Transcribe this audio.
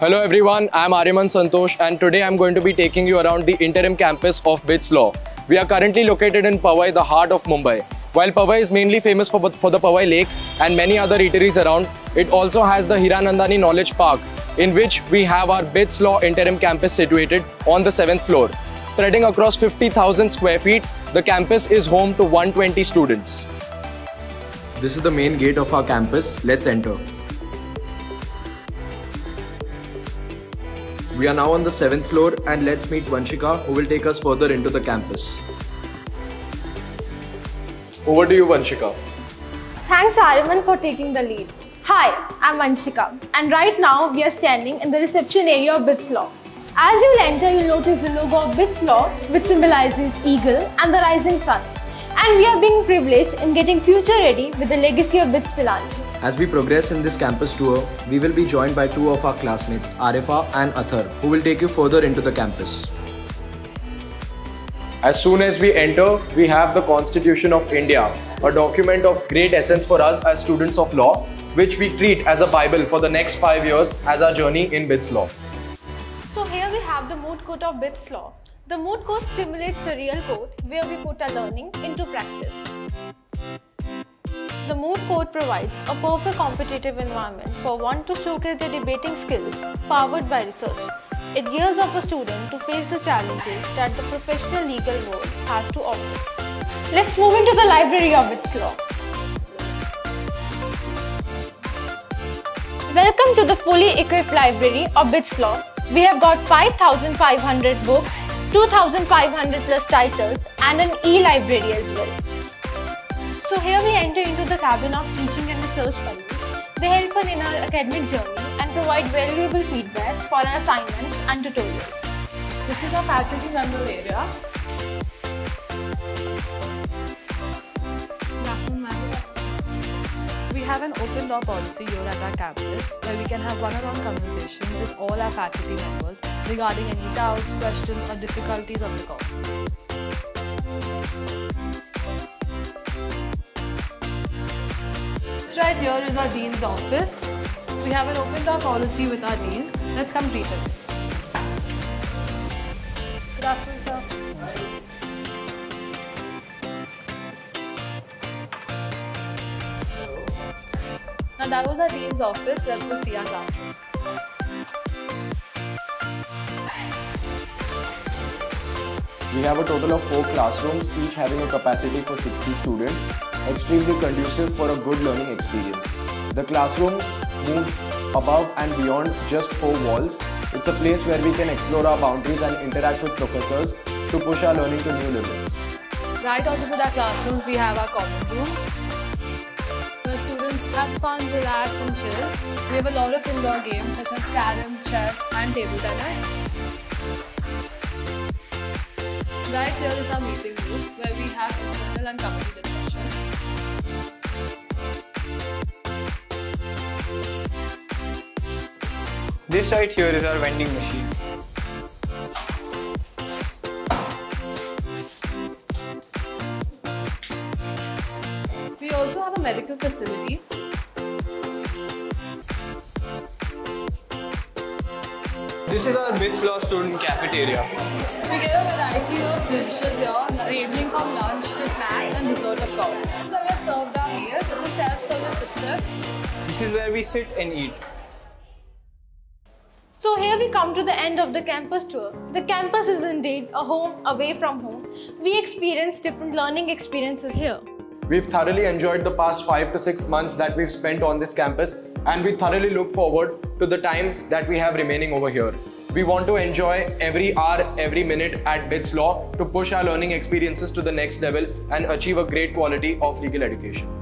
Hello everyone, I am Aryaman Santosh and today I am going to be taking you around the interim campus of BITS Law. We are currently located in Powai, the heart of Mumbai. While Powai is mainly famous for, for the Powai Lake and many other eateries around, it also has the Hiranandani Knowledge Park in which we have our BITS Law interim campus situated on the 7th floor. Spreading across 50,000 square feet, the campus is home to 120 students. This is the main gate of our campus. Let's enter. We are now on the 7th floor and let's meet Vanshika who will take us further into the campus. Over to you Vanshika. Thanks Aryaman for taking the lead. Hi, I'm Vanshika and right now we are standing in the reception area of BITS Law. As you enter, you'll notice the logo of BITS Law which symbolizes eagle and the rising sun. And we are being privileged in getting future ready with the legacy of BITS Pilani. As we progress in this campus tour, we will be joined by two of our classmates, Arifa and Athar, who will take you further into the campus. As soon as we enter, we have the Constitution of India, a document of great essence for us as students of law, which we treat as a Bible for the next five years as our journey in BITS Law. So here we have the moot court of BITS Law. The moot court stimulates the real court where we put our learning into practice. The moot court provides a perfect competitive environment for one to showcase their debating skills powered by research. It gears up a student to face the challenges that the professional legal world has to offer. Let's move into the library of BITS Law. Welcome to the fully equipped library of BITS Law. We have got 5,500 books, 2,500 plus titles and an e-library as well. So here we enter into the cabin of teaching and research fellows. They help us in our academic journey and provide valuable feedback for our assignments and tutorials. This is our faculty member area. We have an open door policy here at our campus where we can have one-on-one conversation with all our faculty members regarding any doubts, questions or difficulties of the course. Right here is our Dean's office. We have an open door policy with our Dean. Let's come greet him. Good afternoon, sir. Now that was our Dean's office. Let's go see our classrooms. We have a total of four classrooms, each having a capacity for 60 students, extremely conducive for a good learning experience. The classrooms move above and beyond just four walls. It's a place where we can explore our boundaries and interact with professors to push our learning to new levels. Right opposite our classrooms, we have our common rooms where students have fun, relax and chill. We have a lot of indoor games such as carom, chess and table tennis. Right here is our meeting room where we have internal and committee discussions. This right here is our vending machine. We also have a medical facility. This is our BITS Law student cafeteria. We get a variety of dishes here, ranging from lunch to snacks and dessert of course. So we are served our meals with a self-service system. This is where we sit and eat. So here we come to the end of the campus tour. The campus is indeed a home away from home. We experience different learning experiences here. We've thoroughly enjoyed the past five to six months that we've spent on this campus and we thoroughly look forward to the time that we have remaining over here. We want to enjoy every hour, every minute at BITS Law to push our learning experiences to the next level and achieve a great quality of legal education.